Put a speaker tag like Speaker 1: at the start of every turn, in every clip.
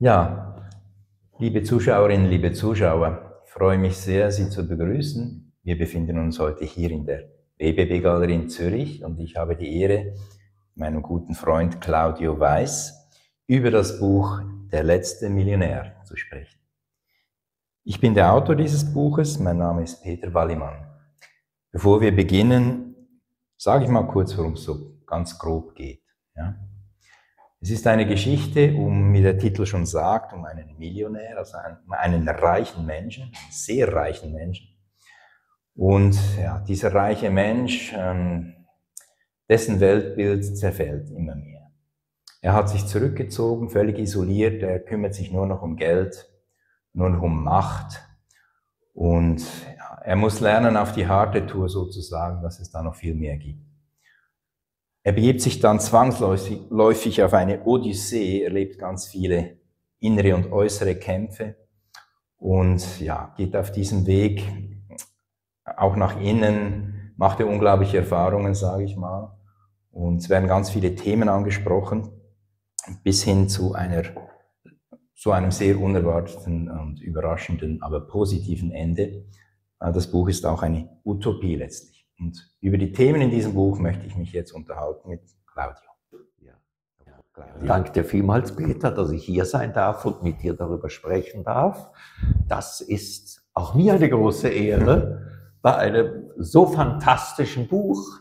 Speaker 1: Ja, liebe Zuschauerinnen, liebe Zuschauer, ich freue mich sehr, Sie zu begrüßen. Wir befinden uns heute hier in der BBB Galerie in Zürich und ich habe die Ehre, meinem guten Freund Claudio Weiß über das Buch Der letzte Millionär zu sprechen. Ich bin der Autor dieses Buches, mein Name ist Peter Wallimann. Bevor wir beginnen, sage ich mal kurz, worum es so ganz grob geht. Ja? Es ist eine Geschichte, um, wie der Titel schon sagt, um einen Millionär, also einen, einen reichen Menschen, einen sehr reichen Menschen. Und ja, dieser reiche Mensch, ähm, dessen Weltbild zerfällt immer mehr. Er hat sich zurückgezogen, völlig isoliert, er kümmert sich nur noch um Geld, nur noch um Macht. Und ja, er muss lernen auf die harte Tour sozusagen, dass es da noch viel mehr gibt. Er begibt sich dann zwangsläufig auf eine Odyssee, erlebt ganz viele innere und äußere Kämpfe und ja, geht auf diesem Weg auch nach innen, macht er unglaubliche Erfahrungen, sage ich mal. Und es werden ganz viele Themen angesprochen, bis hin zu einer zu einem sehr unerwarteten und überraschenden, aber positiven Ende. Das Buch ist auch eine Utopie letztlich. Und über die Themen in diesem Buch möchte ich mich jetzt unterhalten mit Claudio. Ja.
Speaker 2: Claudio. Danke dir vielmals, Peter, dass ich hier sein darf und mit dir darüber sprechen darf. Das ist auch mir eine große Ehre bei einem so fantastischen Buch,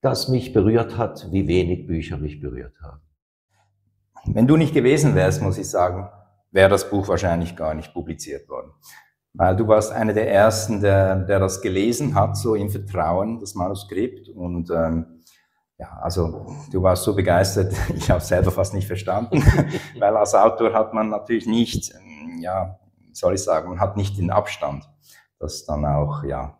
Speaker 2: das mich berührt hat, wie wenig Bücher mich berührt haben.
Speaker 1: Wenn du nicht gewesen wärst, muss ich sagen, wäre das Buch wahrscheinlich gar nicht publiziert worden weil du warst einer der Ersten, der, der das gelesen hat, so im Vertrauen, das Manuskript. Und ähm, ja, also du warst so begeistert, ich habe selber fast nicht verstanden, weil als Autor hat man natürlich nicht, ähm, ja, soll ich sagen, man hat nicht den Abstand, das dann auch, ja,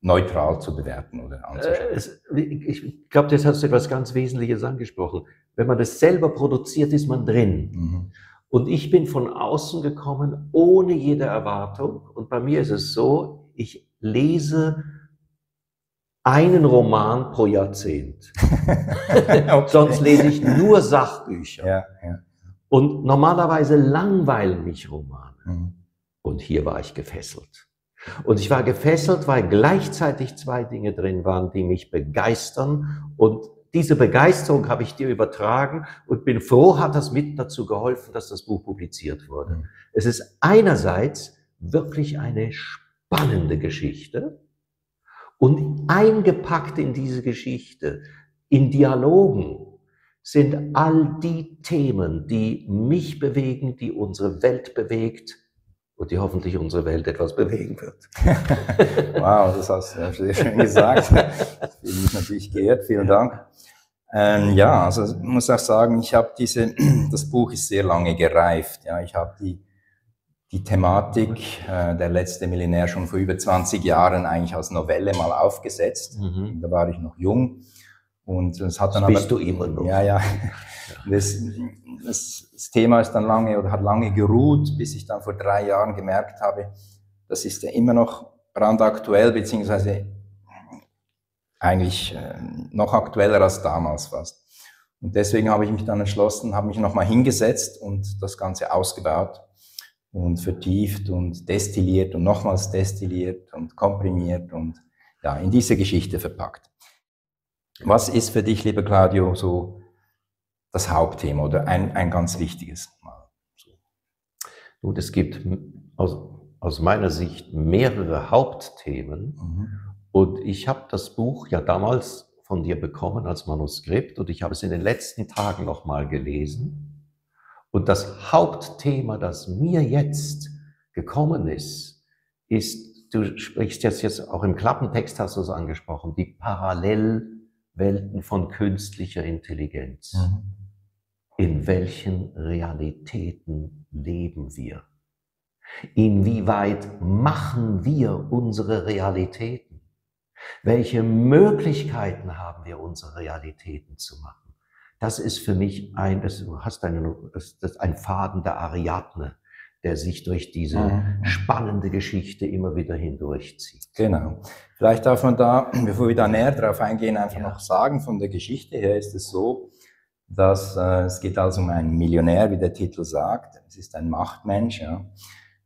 Speaker 1: neutral zu bewerten oder anzuschauen. Äh,
Speaker 2: ich glaube, das hast du etwas ganz Wesentliches angesprochen. Wenn man das selber produziert, ist man drin. Mhm. Und ich bin von außen gekommen ohne jede Erwartung. Und bei mir ist es so, ich lese einen Roman pro Jahrzehnt. okay. Sonst lese ich nur Sachbücher. Ja, ja. Und normalerweise langweilen mich Romane. Mhm. Und hier war ich gefesselt. Und ich war gefesselt, weil gleichzeitig zwei Dinge drin waren, die mich begeistern und diese Begeisterung habe ich dir übertragen und bin froh, hat das mit dazu geholfen, dass das Buch publiziert wurde. Mhm. Es ist einerseits wirklich eine spannende Geschichte und eingepackt in diese Geschichte, in Dialogen, sind all die Themen, die mich bewegen, die unsere Welt bewegt und die hoffentlich unsere Welt etwas bewegen wird.
Speaker 1: wow, das hast du sehr schön gesagt. Bin ich natürlich geehrt. Vielen Dank. Ähm, ja, also ich muss auch sagen, ich habe diese, das Buch ist sehr lange gereift. Ja, ich habe die, die Thematik äh, der letzte Millionär schon vor über 20 Jahren eigentlich als Novelle mal aufgesetzt. Mhm. Da war ich noch jung und es hat dann
Speaker 2: das bist aber, du immer noch.
Speaker 1: Ja, ja. Das, das, das Thema ist dann lange oder hat lange geruht, bis ich dann vor drei Jahren gemerkt habe, das ist ja immer noch brandaktuell beziehungsweise eigentlich äh, noch aktueller als damals fast. Und deswegen habe ich mich dann entschlossen, habe mich nochmal hingesetzt und das Ganze ausgebaut und vertieft und destilliert und nochmals destilliert und komprimiert und ja, in diese Geschichte verpackt. Was ist für dich, lieber Claudio, so das Hauptthema oder ein, ein ganz wichtiges?
Speaker 2: Nun, es gibt aus, aus meiner Sicht mehrere Hauptthemen. Mhm. Und ich habe das Buch ja damals von dir bekommen als Manuskript und ich habe es in den letzten Tagen nochmal gelesen. Und das Hauptthema, das mir jetzt gekommen ist, ist, du sprichst jetzt, jetzt auch im Klappentext hast du es angesprochen, die Parallelwelten von künstlicher Intelligenz. Mhm. In welchen Realitäten leben wir? Inwieweit machen wir unsere Realitäten? Welche Möglichkeiten haben wir, unsere Realitäten zu machen? Das ist für mich ein, das, du hast eine, das, das ein Faden der Ariadne, der sich durch diese mhm. spannende Geschichte immer wieder hindurchzieht.
Speaker 1: Genau. Vielleicht darf man da, bevor wir da näher drauf eingehen, einfach ja. noch sagen, von der Geschichte her ist es so, dass äh, es geht also um einen Millionär, wie der Titel sagt. Es ist ein Machtmensch, ja,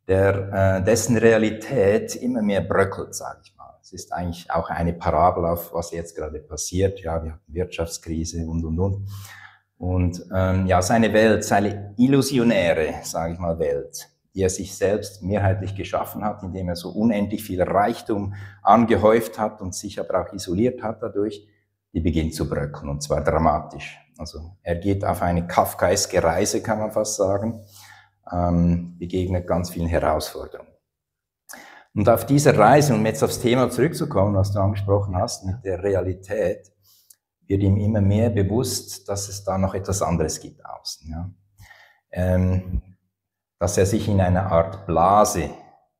Speaker 1: der, äh, dessen Realität immer mehr bröckelt, sage ich mal. Es ist eigentlich auch eine Parabel auf, was jetzt gerade passiert. Ja, wir haben Wirtschaftskrise und, und, und. Und ähm, ja, seine Welt, seine illusionäre, sage ich mal, Welt, die er sich selbst mehrheitlich geschaffen hat, indem er so unendlich viel Reichtum angehäuft hat und sich aber auch isoliert hat dadurch, die beginnt zu bröckeln und zwar dramatisch. Also er geht auf eine kafkaeske Reise, kann man fast sagen, ähm, begegnet ganz vielen Herausforderungen. Und auf dieser Reise, um jetzt aufs Thema zurückzukommen, was du angesprochen hast, mit der Realität, wird ihm immer mehr bewusst, dass es da noch etwas anderes gibt außen. Ja. Ähm, dass er sich in einer Art Blase,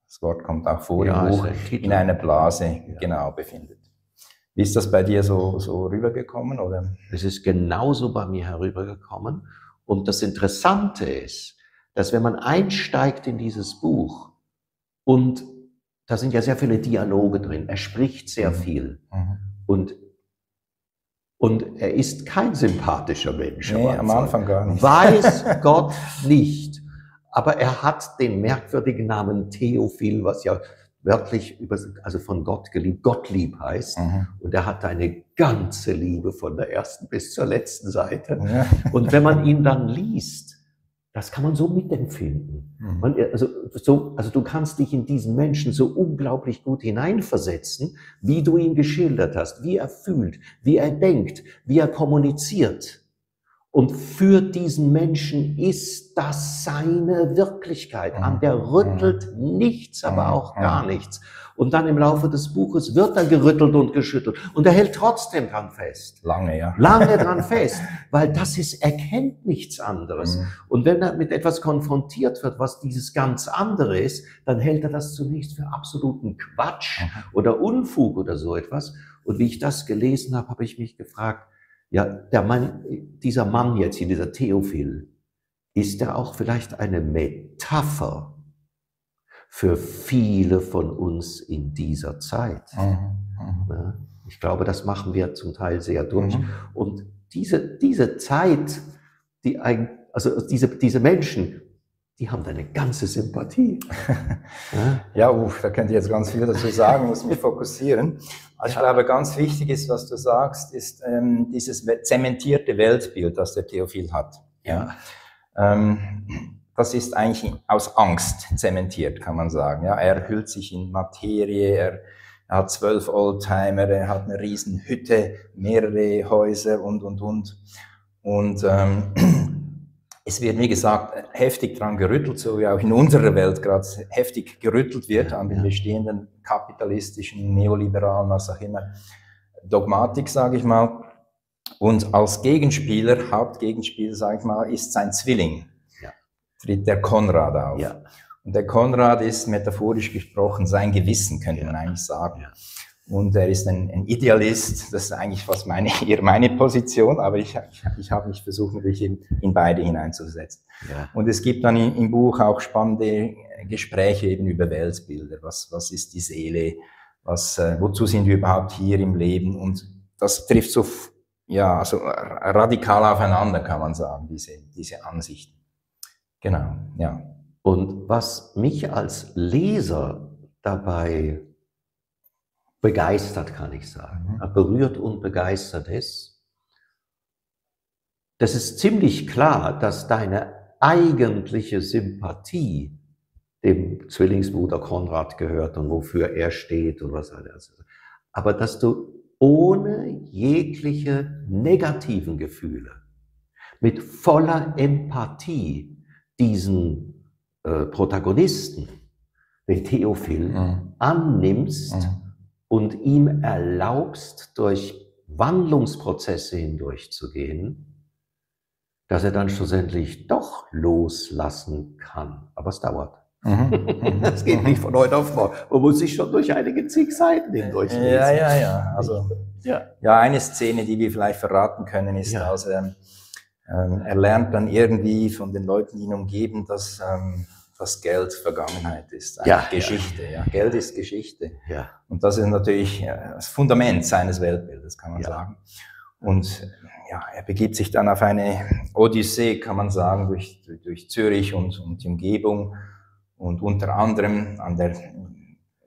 Speaker 1: das Wort kommt auch vor ja, im Buch, in einer Blase ja. genau befindet. Wie ist das bei dir so, so rübergekommen? Oder?
Speaker 2: Es ist genauso bei mir herübergekommen. Und das Interessante ist, dass wenn man einsteigt in dieses Buch und da sind ja sehr viele Dialoge drin, er spricht sehr mhm. viel mhm. und und er ist kein sympathischer Mensch.
Speaker 1: Nee, am Anfang gar nicht.
Speaker 2: Weiß Gott nicht. Aber er hat den merkwürdigen Namen Theophil, was ja wörtlich über, also von Gott geliebt, Gottlieb heißt. Mhm. Und er hat eine ganze Liebe von der ersten bis zur letzten Seite. Ja. Und wenn man ihn dann liest, das kann man so mitempfinden. Mhm. Man, also, so, also du kannst dich in diesen Menschen so unglaublich gut hineinversetzen, wie du ihn geschildert hast, wie er fühlt, wie er denkt, wie er kommuniziert. Und für diesen Menschen ist das seine Wirklichkeit. An der mhm. rüttelt nichts, aber auch gar nichts. Und dann im Laufe des Buches wird er gerüttelt und geschüttelt. Und er hält trotzdem dran fest.
Speaker 1: Lange, ja.
Speaker 2: Lange dran fest. Weil das ist, er kennt nichts anderes. Mhm. Und wenn er mit etwas konfrontiert wird, was dieses ganz andere ist, dann hält er das zunächst für absoluten Quatsch mhm. oder Unfug oder so etwas. Und wie ich das gelesen habe, habe ich mich gefragt, ja, der Mann, dieser Mann jetzt hier, dieser Theophil, ist er auch vielleicht eine Metapher für viele von uns in dieser Zeit. Mhm. Mhm. Ich glaube, das machen wir zum Teil sehr durch. Mhm. Und diese, diese Zeit, die ein, also diese, diese Menschen, die haben deine ganze Sympathie.
Speaker 1: ja, uff, da könnte ich jetzt ganz viel dazu sagen, muss mich fokussieren. Also ich glaube, ganz wichtig ist, was du sagst, ist ähm, dieses zementierte Weltbild, das der Theophil hat. Ja. Ähm, das ist eigentlich aus Angst zementiert, kann man sagen. Ja, er hüllt sich in Materie, er, er hat zwölf Oldtimer, er hat eine riesen Hütte, mehrere Häuser und, und, und. Und ähm, es wird, wie gesagt, heftig dran gerüttelt, so wie auch in unserer Welt gerade heftig gerüttelt wird an den bestehenden kapitalistischen, neoliberalen, was auch immer, Dogmatik, sage ich mal. Und als Gegenspieler, Hauptgegenspieler, sage ich mal, ist sein Zwilling. Tritt der Konrad auf. Ja. Und der Konrad ist metaphorisch gesprochen sein Gewissen, könnte man eigentlich sagen. Ja. Und er ist ein, ein, Idealist, das ist eigentlich fast meine, eher meine Position, aber ich, ich, ich habe mich versucht, natürlich in, in beide hineinzusetzen. Ja. Und es gibt dann im, im Buch auch spannende Gespräche eben über Weltbilder. Was, was ist die Seele? Was, äh, wozu sind wir überhaupt hier im Leben? Und das trifft so, ja, also radikal aufeinander, kann man sagen, diese, diese Ansichten. Genau, ja.
Speaker 2: Und was mich als Leser dabei begeistert, kann ich sagen. Mhm. Berührt und begeistert ist. Das ist ziemlich klar, dass deine eigentliche Sympathie dem Zwillingsbruder Konrad gehört und wofür er steht und was alles. Aber dass du ohne jegliche negativen Gefühle, mit voller Empathie diesen äh, Protagonisten, den Theophil, mhm. annimmst mhm und ihm erlaubst, durch Wandlungsprozesse hindurchzugehen, dass er dann schlussendlich doch loslassen kann. Aber es dauert. Mhm. Das geht nicht von heute auf morgen. Man muss sich schon durch einige zig Seiten hindurch lesen.
Speaker 1: Ja, ja, ja. Also, ja. ja, eine Szene, die wir vielleicht verraten können, ist, ja. also, ähm, ähm er lernt dann irgendwie von den Leuten, die ihn umgeben, dass ähm, dass Geld Vergangenheit ist, ja, Geschichte. Ja. ja. Geld ist Geschichte. Ja. Und das ist natürlich äh, das Fundament seines Weltbildes, kann man ja. sagen. Und ja, er begibt sich dann auf eine Odyssee, kann man sagen, durch, durch Zürich und, und die Umgebung und unter anderem an der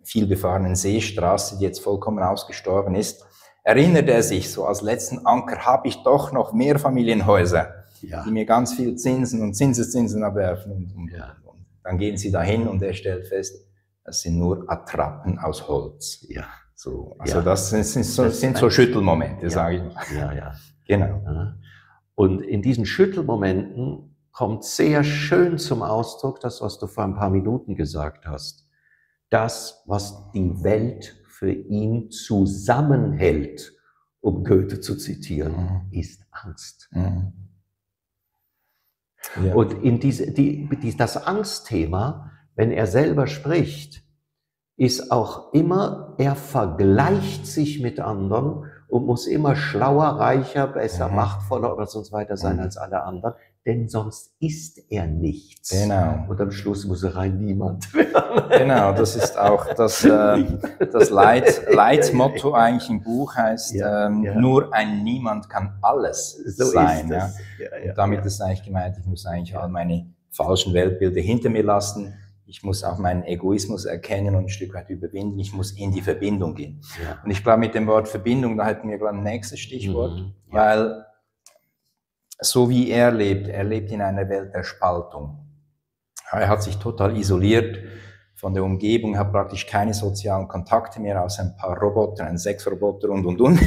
Speaker 1: vielbefahrenen Seestraße, die jetzt vollkommen ausgestorben ist, erinnert er sich so als letzten Anker, habe ich doch noch mehr Familienhäuser, ja. die mir ganz viel Zinsen und Zinseszinsen abwerfen. Und, und, ja. und, dann gehen sie dahin und er stellt fest, das sind nur Attrappen aus Holz. Ja. So, also ja. das sind, sind so, das sind so Schüttelmomente, sage ich mal.
Speaker 2: Ja, ja. Genau. Und in diesen Schüttelmomenten kommt sehr schön zum Ausdruck das, was du vor ein paar Minuten gesagt hast. Das, was die Welt für ihn zusammenhält, um Goethe zu zitieren, mhm. ist Angst. Mhm. Ja. Und in diese, die, die, das Angstthema, wenn er selber spricht, ist auch immer, er vergleicht sich mit anderen und muss immer schlauer, reicher, besser, mhm. machtvoller oder sonst weiter sein mhm. als alle anderen, denn sonst ist er nichts.
Speaker 1: Genau.
Speaker 2: Und am Schluss muss er rein niemand werden.
Speaker 1: Genau, das ist auch das, äh, das Leit, Leitmotto eigentlich im Buch heißt, ja, ähm, ja. nur ein Niemand kann alles so sein. Ja. Und damit ist eigentlich gemeint, ich muss eigentlich all meine falschen Weltbilder hinter mir lassen ich muss auch meinen Egoismus erkennen und ein Stück weit überwinden. Ich muss in die Verbindung gehen. Und ich glaube, mit dem Wort Verbindung, da hätten wir gerade ein nächstes Stichwort, mhm. weil so wie er lebt, er lebt in einer Welt der Spaltung. Er hat sich total isoliert von der Umgebung, hat praktisch keine sozialen Kontakte mehr, außer ein paar Roboter, ein Sexroboter und, und, und.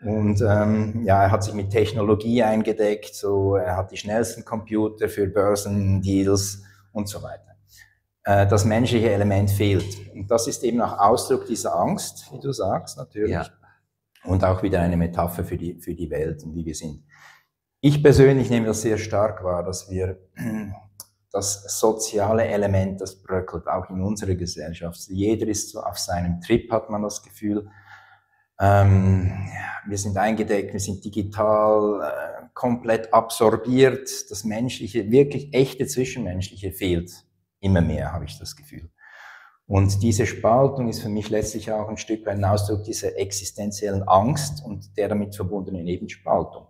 Speaker 1: Und ähm, ja, er hat sich mit Technologie eingedeckt, so er hat die schnellsten Computer für Börsendeals und so weiter. Äh, das menschliche Element fehlt. Und das ist eben auch Ausdruck dieser Angst, wie du sagst, natürlich. Ja. Und auch wieder eine Metapher für die, für die Welt und wie wir sind. Ich persönlich nehme das sehr stark wahr, dass wir das soziale Element, das bröckelt auch in unserer Gesellschaft. Jeder ist so auf seinem Trip, hat man das Gefühl. Ähm, wir sind eingedeckt, wir sind digital, äh, komplett absorbiert. Das Menschliche, wirklich echte Zwischenmenschliche fehlt immer mehr, habe ich das Gefühl. Und diese Spaltung ist für mich letztlich auch ein Stück weit ein Ausdruck dieser existenziellen Angst und der damit verbundenen Nebenspaltung.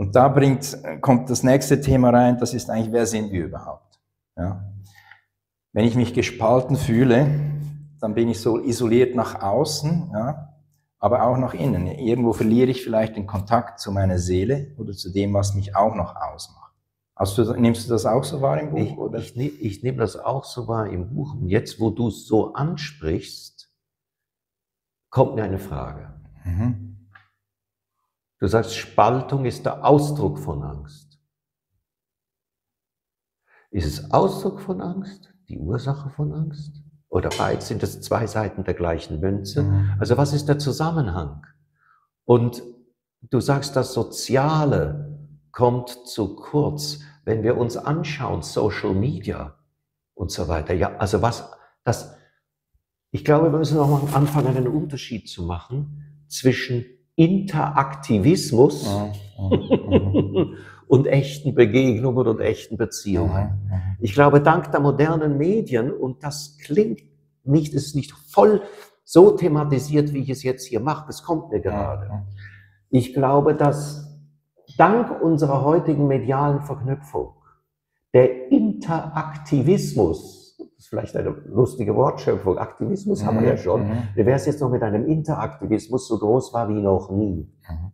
Speaker 1: Und da bringt, kommt das nächste Thema rein, das ist eigentlich, wer sind wir überhaupt? Ja? Wenn ich mich gespalten fühle, dann bin ich so isoliert nach außen, ja, aber auch nach innen. Irgendwo verliere ich vielleicht den Kontakt zu meiner Seele oder zu dem, was mich auch noch ausmacht. Du, nimmst du das auch so wahr im Buch?
Speaker 2: Ich, oder? ich, ich, ich nehme das auch so wahr im Buch. Und jetzt, wo du es so ansprichst, kommt mir eine Frage. Mhm. Du sagst, Spaltung ist der Ausdruck von Angst. Ist es Ausdruck von Angst, die Ursache von Angst? Oder beides sind es zwei Seiten der gleichen Münze? Mhm. Also was ist der Zusammenhang? Und du sagst, das Soziale kommt zu kurz wenn wir uns anschauen, Social Media und so weiter, ja, also was, das, ich glaube, wir müssen auch mal anfangen, einen Unterschied zu machen zwischen Interaktivismus und echten Begegnungen und echten Beziehungen. Ich glaube, dank der modernen Medien, und das klingt nicht, ist nicht voll so thematisiert, wie ich es jetzt hier mache, das kommt mir gerade. Ich glaube, dass dank unserer heutigen medialen Verknüpfung der Interaktivismus, ist vielleicht eine lustige Wortschöpfung, Aktivismus mhm, haben wir ja mhm, schon, mhm. wie wäre es jetzt noch mit einem Interaktivismus so groß war wie noch nie, mhm.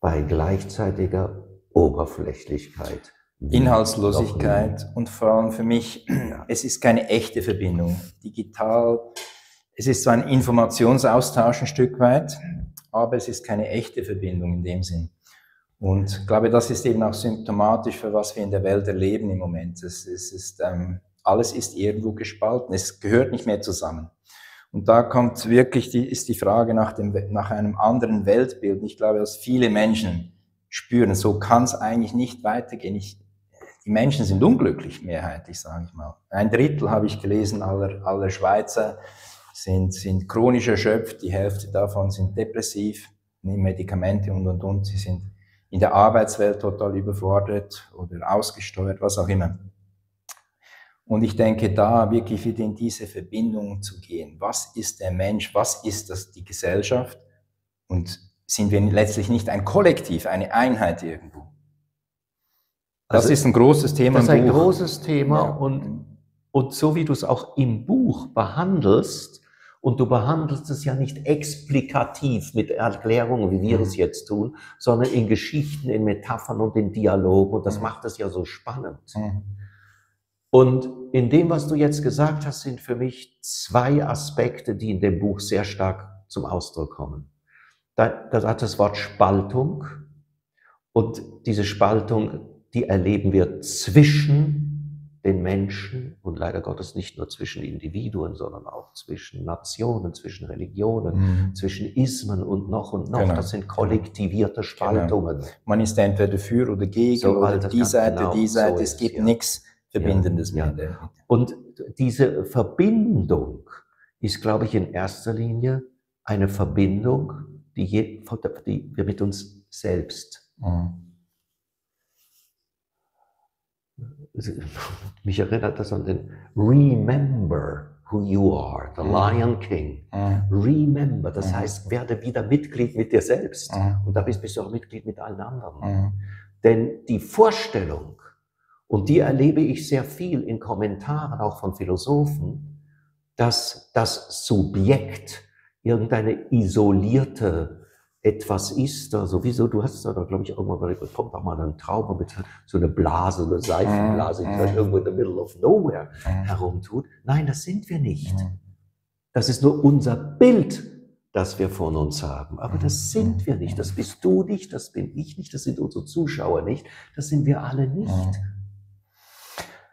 Speaker 2: bei gleichzeitiger Oberflächlichkeit.
Speaker 1: Inhaltslosigkeit und vor allem für mich, es ist keine echte Verbindung. Digital, es ist zwar ein Informationsaustausch ein Stück weit, aber es ist keine echte Verbindung in dem Sinn. Und ich glaube, das ist eben auch symptomatisch für was wir in der Welt erleben im Moment. Es, es ist, ähm, alles ist irgendwo gespalten. Es gehört nicht mehr zusammen. Und da kommt wirklich die, ist die Frage nach, dem, nach einem anderen Weltbild. Ich glaube, dass viele Menschen spüren, so kann es eigentlich nicht weitergehen. Ich, die Menschen sind unglücklich, mehrheitlich, sage ich mal. Ein Drittel, habe ich gelesen, aller, aller Schweizer sind, sind chronisch erschöpft. Die Hälfte davon sind depressiv, nehmen Medikamente und, und, und. Sie sind in der Arbeitswelt total überfordert oder ausgesteuert, was auch immer. Und ich denke, da wirklich wieder in diese Verbindung zu gehen. Was ist der Mensch? Was ist das, die Gesellschaft? Und sind wir letztlich nicht ein Kollektiv, eine Einheit irgendwo. Das also, ist ein großes Thema.
Speaker 2: Das ist ein Buch. großes Thema ja. und, und so wie du es auch im Buch behandelst, und du behandelst es ja nicht explikativ mit Erklärungen, wie wir mhm. es jetzt tun, sondern in Geschichten, in Metaphern und in Dialogen. Und das mhm. macht es ja so spannend. Mhm. Und in dem, was du jetzt gesagt hast, sind für mich zwei Aspekte, die in dem Buch sehr stark zum Ausdruck kommen. Da, da hat das Wort Spaltung. Und diese Spaltung, die erleben wir zwischen den Menschen und leider Gottes nicht nur zwischen Individuen, sondern auch zwischen Nationen, zwischen Religionen, mhm. zwischen Ismen und noch und noch. Genau. Das sind kollektivierte genau. Spaltungen.
Speaker 1: Genau. Man ist entweder für oder gegen so, oder die Seite, genau, die Seite. So es gibt ja. nichts Verbindendes ja. mehr.
Speaker 2: Und diese Verbindung ist, glaube ich, in erster Linie eine Verbindung, die, je, die wir mit uns selbst mhm mich erinnert das an den Remember who you are, the mhm. Lion King. Mhm. Remember, das mhm. heißt, werde wieder Mitglied mit dir selbst. Mhm. Und da bist, bist du auch Mitglied mit allen anderen. Mhm. Denn die Vorstellung, und die erlebe ich sehr viel in Kommentaren auch von Philosophen, dass das Subjekt irgendeine isolierte etwas ist da sowieso, du hast da, glaube ich, irgendwann mal, kommt auch mal ein Traum mit so eine Blase, eine Seifenblase, die dann irgendwo in the middle of nowhere herumtut. Nein, das sind wir nicht. Das ist nur unser Bild, das wir von uns haben. Aber das sind wir nicht. Das bist du nicht, das bin ich nicht, das sind unsere Zuschauer nicht, das sind wir alle nicht.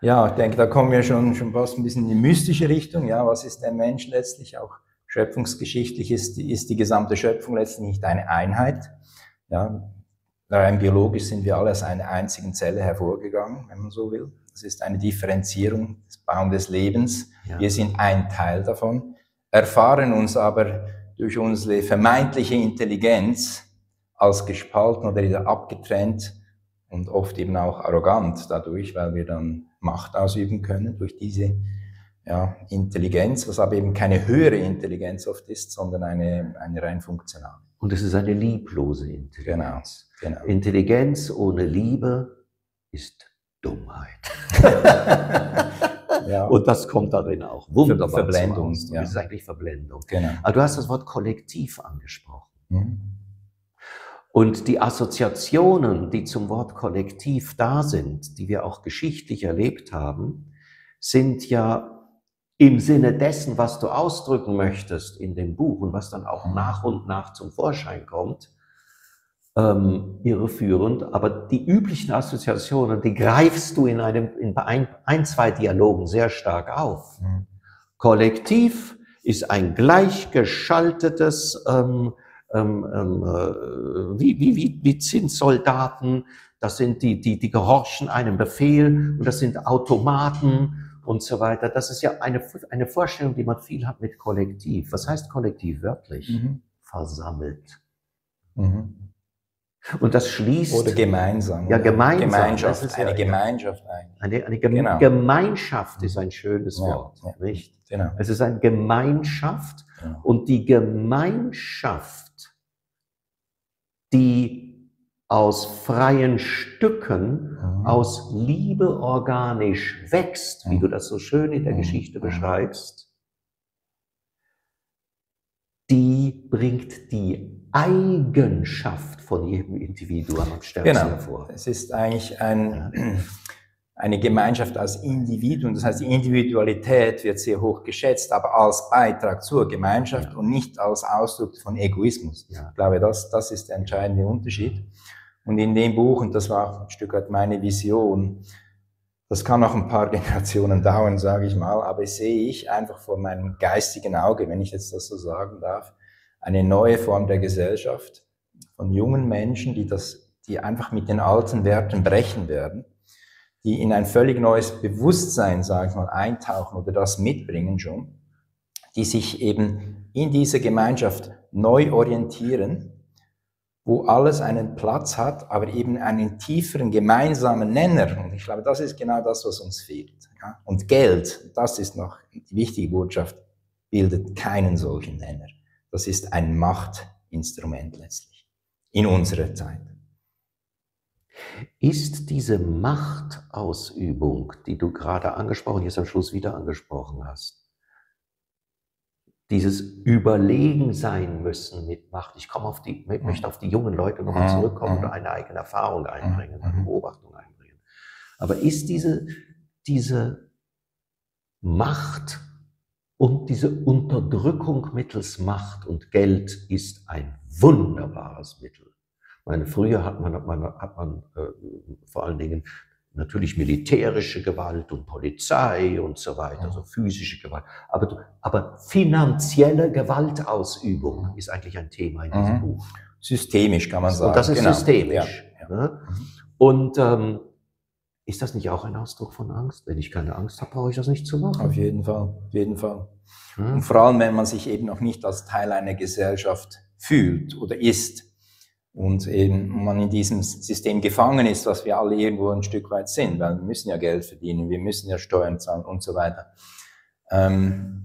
Speaker 1: Ja, ich denke, da kommen wir schon, schon fast ein bisschen in die mystische Richtung. Ja, was ist der Mensch letztlich auch? Schöpfungsgeschichtlich ist, ist die gesamte Schöpfung letztlich nicht eine Einheit. Ja, rein biologisch sind wir alle aus einer einzigen Zelle hervorgegangen, wenn man so will. Das ist eine Differenzierung des Baum des Lebens. Ja. Wir sind ein Teil davon, erfahren uns aber durch unsere vermeintliche Intelligenz als gespalten oder wieder abgetrennt und oft eben auch arrogant dadurch, weil wir dann Macht ausüben können durch diese ja, Intelligenz, was aber eben keine höhere Intelligenz oft ist, sondern eine, eine rein funktionale.
Speaker 2: Und es ist eine lieblose Intelligenz. Genau, genau. Intelligenz ohne Liebe ist Dummheit. ja. Und das kommt darin auch wunderbar
Speaker 1: Verblendung.
Speaker 2: Ja. Das ist eigentlich Verblendung. Genau. Aber du hast das Wort Kollektiv angesprochen. Mhm. Und die Assoziationen, die zum Wort Kollektiv da sind, die wir auch geschichtlich erlebt haben, sind ja im Sinne dessen, was du ausdrücken möchtest in dem Buch und was dann auch nach und nach zum Vorschein kommt, ähm, irreführend. Aber die üblichen Assoziationen, die greifst du in einem, in ein, ein zwei Dialogen sehr stark auf. Mhm. Kollektiv ist ein gleichgeschaltetes, ähm, ähm, ähm, äh, wie, wie, wie, wie Zinssoldaten, das sind die, die, die gehorchen einem Befehl und das sind Automaten und so weiter. Das ist ja eine, eine Vorstellung, die man viel hat mit Kollektiv. Was heißt Kollektiv wörtlich? Mhm. Versammelt. Mhm. Und das schließt.
Speaker 1: Oder gemeinsam.
Speaker 2: Ja, gemeinsam.
Speaker 1: Gemeinschaft, ist eine ja, Gemeinschaft
Speaker 2: eigentlich. Eine, eine Gem genau. Gemeinschaft ist ein schönes ja, Wort, ja. nicht? Genau. Es ist eine Gemeinschaft genau. und die Gemeinschaft, die aus freien Stücken, mhm. aus Liebe organisch wächst, wie du das so schön in der mhm. Geschichte beschreibst, die bringt die Eigenschaft von jedem Individuum am stärksten genau. hervor.
Speaker 1: Es ist eigentlich ein, eine Gemeinschaft als Individuum. Das heißt, die Individualität wird sehr hoch geschätzt, aber als Beitrag zur Gemeinschaft ja. und nicht als Ausdruck von Egoismus. Ja. Ich glaube, das, das ist der entscheidende Unterschied. Und in dem Buch, und das war auch ein Stück weit meine Vision, das kann noch ein paar Generationen dauern, sage ich mal, aber sehe ich einfach vor meinem geistigen Auge, wenn ich jetzt das so sagen darf, eine neue Form der Gesellschaft von jungen Menschen, die das, die einfach mit den alten Werten brechen werden, die in ein völlig neues Bewusstsein, sage ich mal, eintauchen oder das mitbringen schon, die sich eben in dieser Gemeinschaft neu orientieren wo alles einen Platz hat, aber eben einen tieferen gemeinsamen Nenner. Und ich glaube, das ist genau das, was uns fehlt. Ja? Und Geld, das ist noch die wichtige Botschaft, bildet keinen solchen Nenner. Das ist ein Machtinstrument letztlich. in unserer Zeit.
Speaker 2: Ist diese Machtausübung, die du gerade angesprochen, jetzt am Schluss wieder angesprochen hast, dieses Überlegen sein müssen mit Macht. Ich komme auf die, möchte auf die jungen Leute nochmal zurückkommen oder eine eigene Erfahrung einbringen, eine Beobachtung einbringen. Aber ist diese, diese Macht und diese Unterdrückung mittels Macht und Geld ist ein wunderbares Mittel. Meine, früher hat man, hat man, hat man äh, vor allen Dingen natürlich militärische Gewalt und Polizei und so weiter, also physische Gewalt. Aber, aber finanzielle Gewaltausübung ist eigentlich ein Thema in diesem mhm. Buch.
Speaker 1: Systemisch kann man sagen.
Speaker 2: Und das ist genau. systemisch. Ja. Ja. Ne? Und ähm, ist das nicht auch ein Ausdruck von Angst? Wenn ich keine Angst habe, brauche ich das nicht zu machen.
Speaker 1: Auf jeden Fall, auf jeden Fall. Mhm. Und vor allem, wenn man sich eben noch nicht als Teil einer Gesellschaft fühlt oder ist und eben man in diesem System gefangen ist, was wir alle irgendwo ein Stück weit sind, weil wir müssen ja Geld verdienen, wir müssen ja Steuern zahlen und so weiter. Ähm,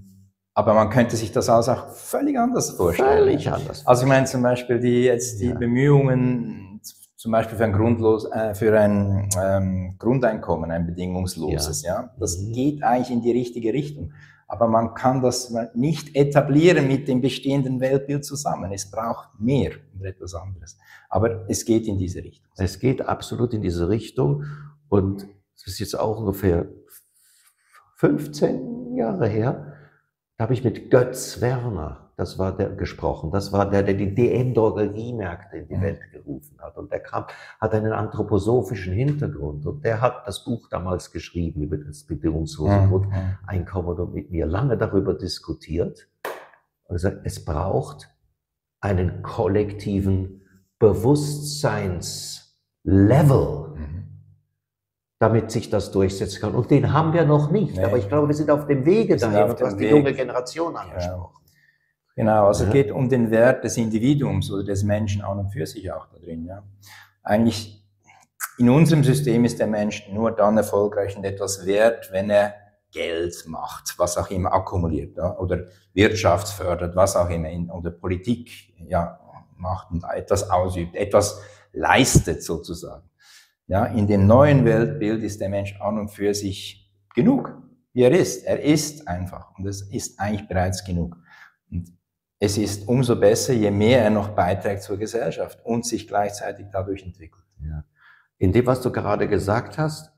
Speaker 1: aber man könnte sich das alles auch völlig anders vorstellen. Völlig anders. Also ich meine zum Beispiel die jetzt die ja. Bemühungen zum Beispiel für ein Grundlos, äh, für ein ähm, Grundeinkommen, ein bedingungsloses, ja. ja. Das mhm. geht eigentlich in die richtige Richtung aber man kann das nicht etablieren mit dem bestehenden Weltbild zusammen. Es braucht mehr und etwas anderes. Aber es geht in diese Richtung.
Speaker 2: Es geht absolut in diese Richtung und es ist jetzt auch ungefähr 15 Jahre her, da habe ich mit Götz Werner das war der gesprochen. Das war der, der die DM-Drogeriemärkte in die mhm. Welt gerufen hat. Und der kam, hat einen anthroposophischen Hintergrund. Und der hat das Buch damals geschrieben über das bedingungslose mhm. Grundeinkommen und mit mir lange darüber diskutiert. Und er sagt, es braucht einen kollektiven Bewusstseinslevel, mhm. damit sich das durchsetzen kann. Und den haben wir noch nicht. Nee. Aber ich glaube, wir sind auf dem Wege dahin. Du hast die junge Generation angesprochen. Ja.
Speaker 1: Genau, also es geht um den Wert des Individuums oder des Menschen an und für sich auch da drin. Ja. Eigentlich in unserem System ist der Mensch nur dann erfolgreich und etwas wert, wenn er Geld macht, was auch immer akkumuliert ja, oder Wirtschaft fördert, was auch immer oder Politik ja, macht und etwas ausübt, etwas leistet sozusagen. Ja, in dem neuen Weltbild ist der Mensch an und für sich genug, wie er ist. Er ist einfach und es ist eigentlich bereits genug. Und es ist umso besser, je mehr er noch beiträgt zur Gesellschaft und sich gleichzeitig dadurch entwickelt.
Speaker 2: Ja. In dem, was du gerade gesagt hast,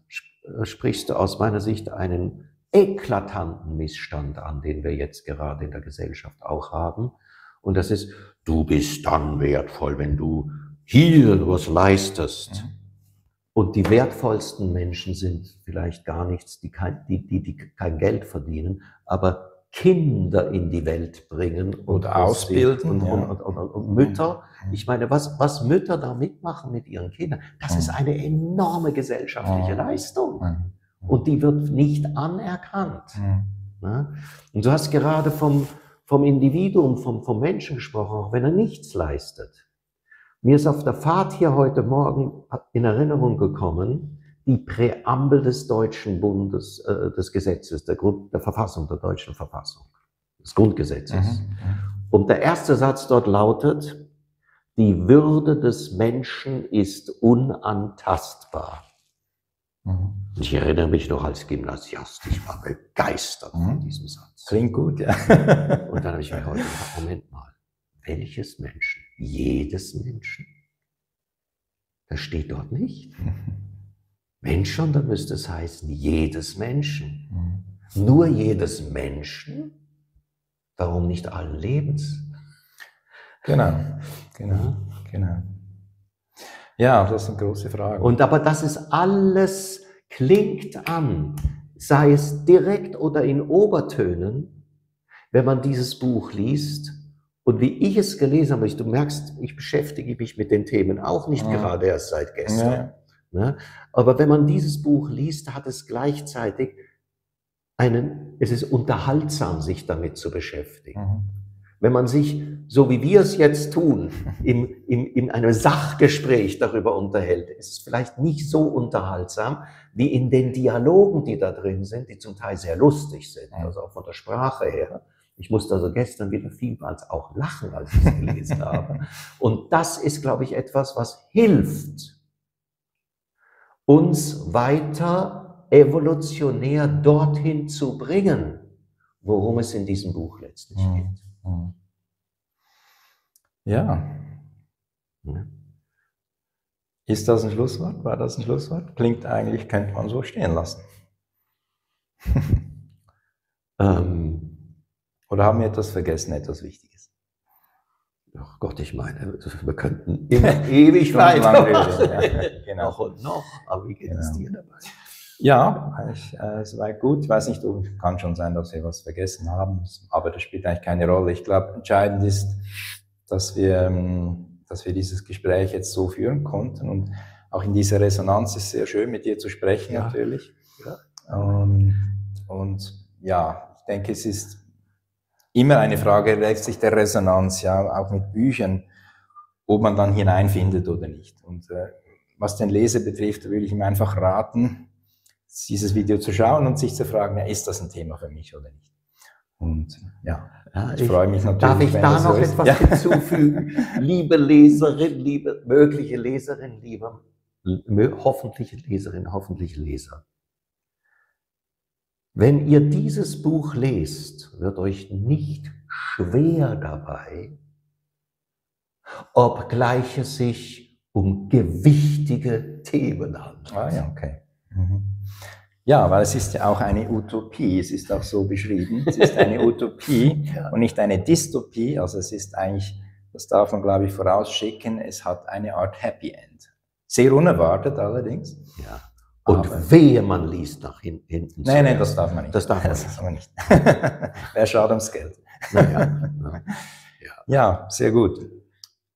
Speaker 2: äh, sprichst du aus meiner Sicht einen eklatanten Missstand an, den wir jetzt gerade in der Gesellschaft auch haben. Und das ist, du bist dann wertvoll, wenn du hier was leistest. Mhm. Und die wertvollsten Menschen sind vielleicht gar nichts, die kein, die, die, die kein Geld verdienen, aber Kinder in die Welt bringen
Speaker 1: und, ausbilden
Speaker 2: und, ja. und, und, und, Mütter. Mhm. Ich meine, was, was Mütter da mitmachen mit ihren Kindern, das ist mhm. eine enorme gesellschaftliche Leistung. Mhm. Und die wird nicht anerkannt. Ne? Und du hast gerade vom, vom Individuum, vom, vom Menschen gesprochen, auch wenn er nichts leistet. Mir ist auf der Fahrt hier heute Morgen in Erinnerung gekommen, die Präambel des deutschen Bundes, äh, des Gesetzes, der, Grund, der Verfassung, der deutschen Verfassung, des Grundgesetzes. Mhm, mhm. Und der erste Satz dort lautet, die Würde des Menschen ist unantastbar. Mhm. Ich erinnere mich noch als Gymnasiast, ich war begeistert mhm. von diesem Satz.
Speaker 1: Klingt gut, ja.
Speaker 2: Und dann habe ich mir heute gedacht, Moment mal, welches Menschen? Jedes Menschen? Das steht dort nicht. Wenn schon, dann müsste es heißen, jedes Menschen. Mhm. Nur jedes Menschen? Warum nicht allen Lebens?
Speaker 1: Genau, genau, genau. Ja, das ist eine große Frage.
Speaker 2: Und aber das ist alles, klingt an, sei es direkt oder in Obertönen, wenn man dieses Buch liest. Und wie ich es gelesen habe, du merkst, ich beschäftige mich mit den Themen auch nicht ja. gerade erst seit gestern. Ja. Ne? Aber wenn man dieses Buch liest, hat es gleichzeitig einen, es ist unterhaltsam, sich damit zu beschäftigen. Mhm. Wenn man sich, so wie wir es jetzt tun, im, im, in einem Sachgespräch darüber unterhält, ist es vielleicht nicht so unterhaltsam wie in den Dialogen, die da drin sind, die zum Teil sehr lustig sind, also auch von der Sprache her Ich musste also gestern wieder vielmals auch lachen, als ich es gelesen habe. Und das ist, glaube ich, etwas, was hilft, uns weiter evolutionär dorthin zu bringen, worum es in diesem Buch letztlich mhm. geht. Mhm.
Speaker 1: Ja. ja. Ist das ein Schlusswort? War das ein Schlusswort? Klingt eigentlich, könnte man so stehen lassen. ähm, Oder haben wir etwas vergessen, etwas Wichtiges?
Speaker 2: Ach Gott, ich meine, wir könnten immer ewig weiter ja, genau. Noch und noch, aber wie geht es dir dabei?
Speaker 1: Ja, ich, äh, es war gut. Ich weiß nicht, kann schon sein, dass wir was vergessen haben, aber das spielt eigentlich keine Rolle. Ich glaube, entscheidend ist, dass wir ähm, dass wir dieses Gespräch jetzt so führen konnten. Und auch in dieser Resonanz ist es sehr schön, mit dir zu sprechen, ja. natürlich. Ja. Und, und ja, ich denke, es ist immer eine Frage letztlich der Resonanz, ja, auch mit Büchern, ob man dann hineinfindet oder nicht. Und äh, was den Leser betrifft, würde ich ihm einfach raten, dieses Video zu schauen und sich zu fragen, ja, ist das ein Thema für mich oder nicht? Und ja, ja ich, ich, freue mich natürlich.
Speaker 2: Darf ich da noch so etwas ja. hinzufügen? liebe Leserin, liebe mögliche Leserin, liebe hoffentliche Leserin, hoffentliche Leser. Wenn ihr dieses Buch lest, wird euch nicht schwer dabei, obgleich es sich um gewichtige Themen handelt.
Speaker 1: Ah ja, okay. Mhm. Ja, weil es ist ja auch eine Utopie, es ist auch so beschrieben. Es ist eine Utopie ja. und nicht eine Dystopie. Also es ist eigentlich, das darf man glaube ich vorausschicken, es hat eine Art Happy End. Sehr unerwartet allerdings.
Speaker 2: Ja. Und Aber, wehe, man liest nach hin, hinten.
Speaker 1: Nein, nein, das darf man nicht.
Speaker 2: Das darf man, das darf man nicht.
Speaker 1: Wäre schade ums Geld. Naja, ja. ja, sehr gut.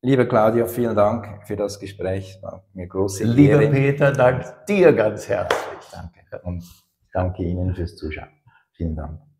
Speaker 1: Liebe Claudia, vielen Dank für das Gespräch. War mir große
Speaker 2: Lieber Ehre. Peter, danke dir ganz herzlich.
Speaker 1: Danke und danke Ihnen fürs Zuschauen. Vielen Dank.